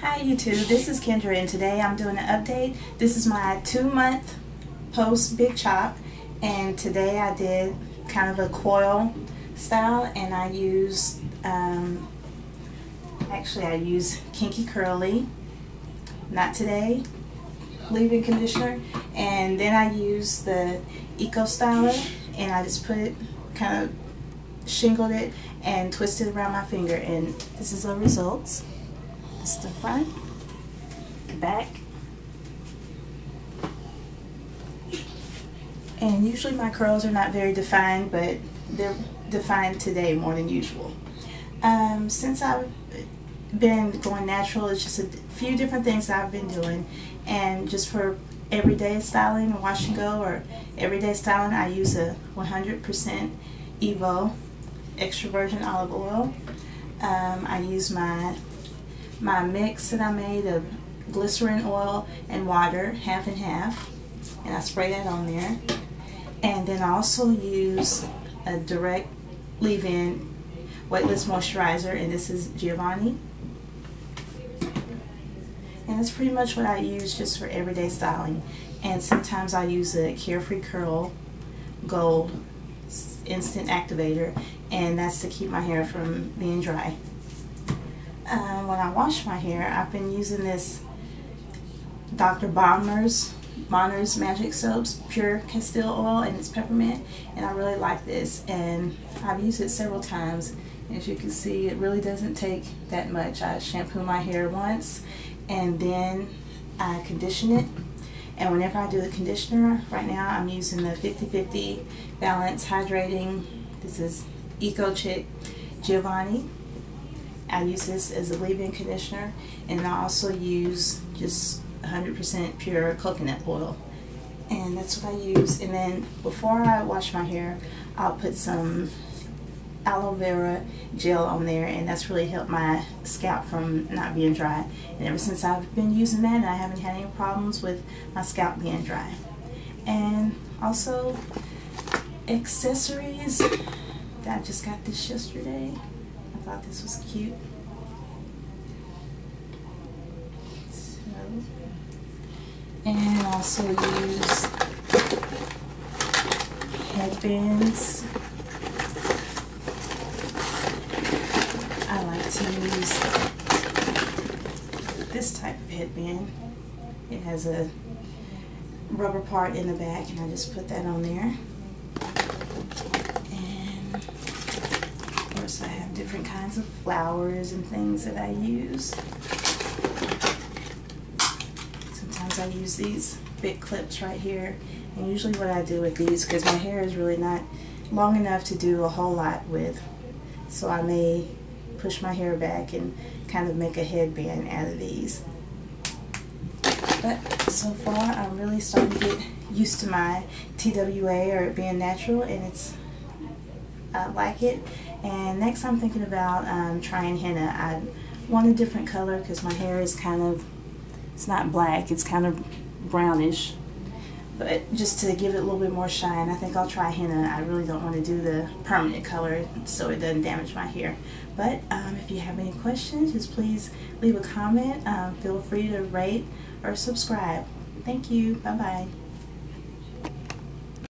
Hi YouTube, this is Kendra and today I'm doing an update. This is my two month post big chop and today I did kind of a coil style and I used, um, actually I used Kinky Curly, Knot Today, leave-in conditioner and then I used the Eco Styler and I just put it, kind of shingled it and twisted around my finger and this is the results. This is the front, back. And usually my curls are not very defined, but they're defined today more than usual. Um, since I've been going natural, it's just a few different things I've been doing. And just for everyday styling, and wash and go, or everyday styling, I use a 100% Evo extra virgin olive oil. Um, I use my my mix that I made of glycerin oil and water, half and half, and I spray that on there. And then I also use a direct leave-in weightless moisturizer, and this is Giovanni. And that's pretty much what I use just for everyday styling. And sometimes I use a Carefree Curl Gold Instant Activator, and that's to keep my hair from being dry. Uh, when I wash my hair, I've been using this Dr. Bronner's Bonner's Magic Soaps Pure Castile Oil and it's peppermint and I really like this and I've used it several times. As you can see it really doesn't take that much. I shampoo my hair once and then I condition it and whenever I do the conditioner right now I'm using the 50-50 Balance Hydrating. This is Eco Chic Giovanni I use this as a leave-in conditioner and I also use just 100% pure coconut oil. And that's what I use. And then before I wash my hair I'll put some aloe vera gel on there and that's really helped my scalp from not being dry. And ever since I've been using that I haven't had any problems with my scalp being dry. And also accessories. I just got this yesterday I thought this was cute and also use headbands. I like to use this type of headband. It has a rubber part in the back and I just put that on there. And of course I have different kinds of flowers and things that I use. Sometimes I use these big clips right here. And usually what I do with these, because my hair is really not long enough to do a whole lot with, so I may push my hair back and kind of make a headband out of these. But so far I'm really starting to get used to my TWA or it being natural and it's I like it. And next I'm thinking about um, trying henna. I want a different color because my hair is kind of it's not black, it's kind of brownish. But just to give it a little bit more shine, I think I'll try henna. I really don't want to do the permanent color so it doesn't damage my hair. But um, if you have any questions, just please leave a comment. Um, feel free to rate or subscribe. Thank you. Bye-bye.